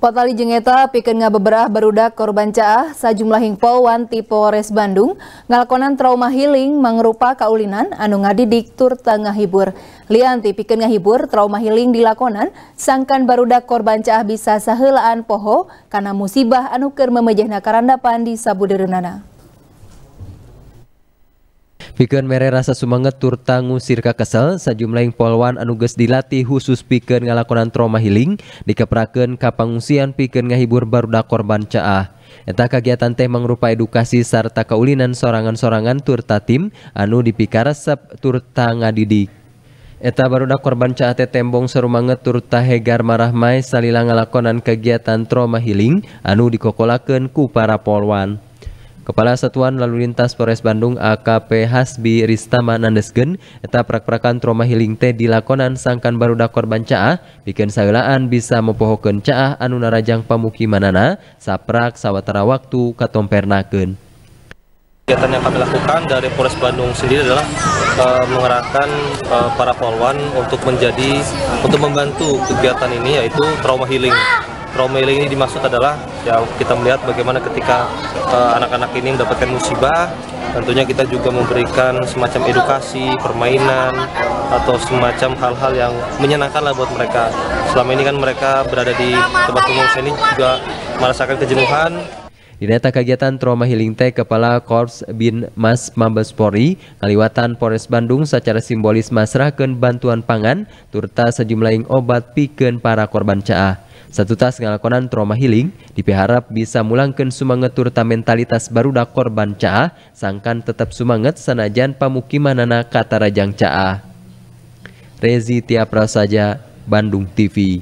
Potali jengeta pikeun ngabeberah barudak korban caah sajumlah polwan ti Polres Bandung ngalakonan trauma healing mangrupa kaulinan anu ngadidik tur tengah hibur. Lianti pikeun ngahibur trauma healing dilakonan sangkan barudak korban caah bisa sahelaan poho karena musibah anu keur memejehna karandapan di sabudereunana. Pikeun mere rasa sumanget tur ngusir ka kesel sajumlahing polwan anu geus dilatih khusus pikeun ngalakonan trauma healing dikeprakeun ka pangungsian pikeun ngahibur barudak korban caah. Eta kegiatan teh mangrupa edukasi sarta kaulinan sorangan-sorangan turta tim anu dipikaresep turta ngadidik. Eta barudak korban caah teh tembong sarumanget turta hegar marahmai salila ngalakonan kegiatan trauma healing anu dikokolakeun ku para polwan. Kepala Satuan Lalu Lintas Polres Bandung AKP Hasbi Ristama Nandesgen eta prak-prakan trauma healing teh dilakonan sangkan baruda korban caah bikin saeulaan bisa mempohokeun caah anu narajang pamukimanana saprak sawatara waktu katompernakeun. Kegiatan yang kami lakukan dari Polres Bandung sendiri adalah uh, mengerahkan uh, para polwan untuk menjadi untuk membantu kegiatan ini yaitu trauma healing trauma healing ini dimaksud adalah ya kita melihat bagaimana ketika eh, anak-anak uh, ini mendapatkan musibah tentunya kita juga memberikan semacam edukasi permainan atau semacam hal-hal yang menyenangkan lah buat mereka. Selama ini kan mereka berada di tempat umum ini juga merasakan kejenuhan di data kegiatan trauma healing teh Kepala Korps Bin Mas Mabespori ngaliwatan Polres Bandung secara simbolis masrahkan bantuan pangan turta sejumlah obat pikeun para korban caah. Satu tas ngalakonan trauma healing dipiharap bisa mulangkan sumanget turta mentalitas barudak korban caah sangkan tetap sumanget sanajan pamukimanana kata rajang caah. Rezi Tiap Prasaja, Bandung TV